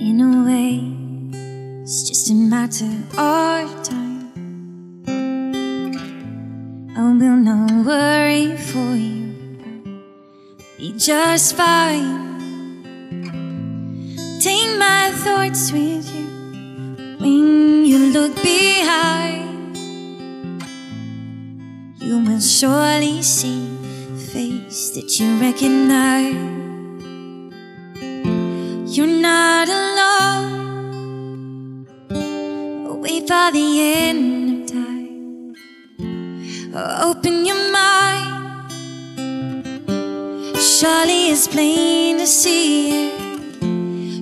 In a way, it's just a matter of time. I will not worry for you, be just fine. Take my thoughts with you when you look behind. You will surely see face that you recognize. You're not alone. Wait for the end of time. Open your mind. Surely it's plain to see it.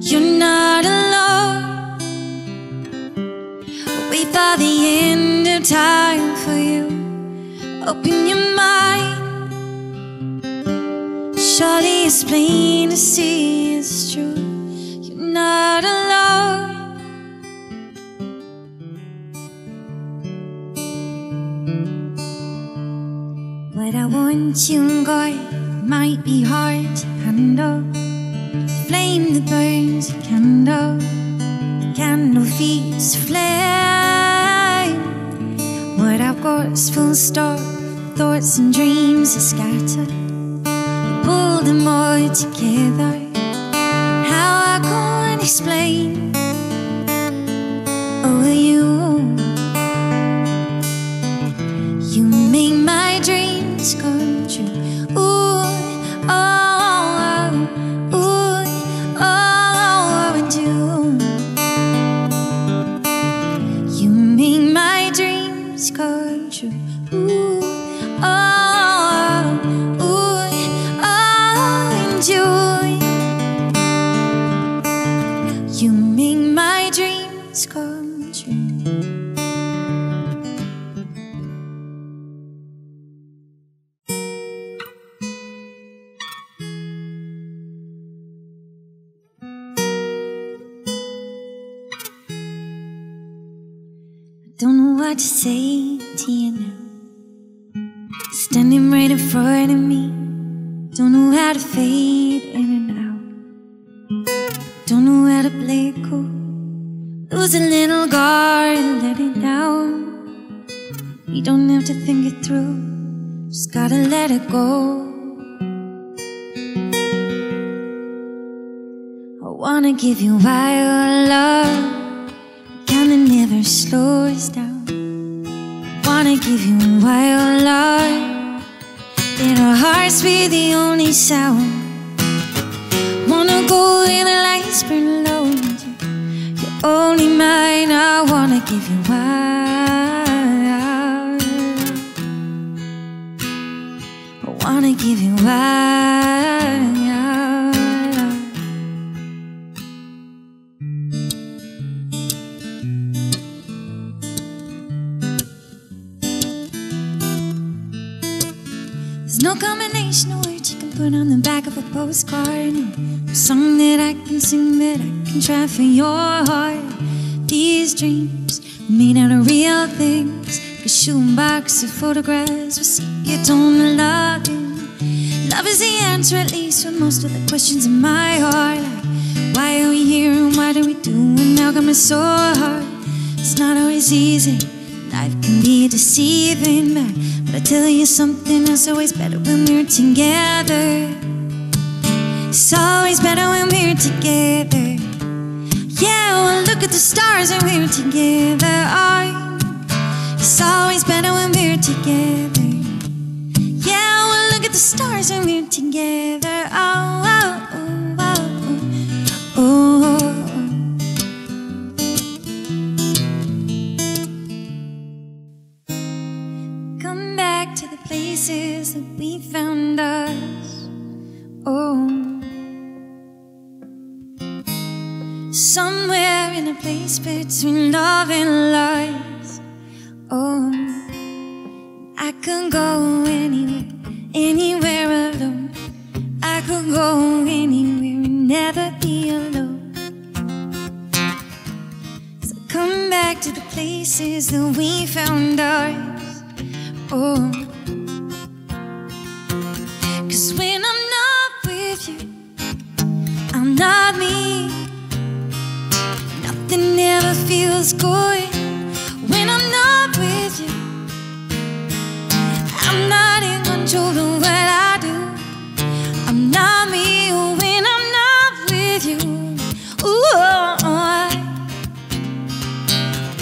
You're not alone. Wait for the end of time for you. Open your mind. Surely it's plain to see it's true. You're not alone. What I want you got might be hard to handle. Flame that burns a candle, the candle feeds flame. What I've got is full stop, thoughts and dreams are scattered. Them all together. How I can't explain. Oh, you. You make my dreams come true. Ooh, oh, oh, ooh, oh, and you. You make my dreams come true. Ooh, true. Don't know what to say to you now. Standing right in front of me. Don't know how to fade in and out. Don't know how to play it cool. A little guard and let it down. You don't have to think it through. Just gotta let it go. I wanna give you wild love kind that never slows down. Wanna give you wild love, and our hearts be the only sound. Wanna go where the lights burn low, only mine. I wanna give you wild. I wanna give you wild. There's no combination of words put on the back of a postcard. No song that I can sing that I can try for your heart. These dreams made out of real things. Like a shoebox of photographs with sepia tone loving. Love is the answer, at least, for most of the questions in my heart. Like, why are we here and what are we doing? How come it's so hard? It's not always easy. Life can be deceiving, but, I tell you something, it's always better when we're together. It's always better when we're together. Yeah, well, look at the stars when we're together. Oh, it's always better when we're together. Yeah, well, look at the stars when we're together. Oh, places that we found us. Oh, somewhere in a place between love and lies. Oh, I could go anywhere, anywhere alone. I could go anywhere and never be alone. So come back to the places that we found ours. Oh, feels good when I'm not with you. I'm not in control of what I do. I'm not me when I'm not with you. Ooh, oh, oh.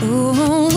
oh. oh, oh.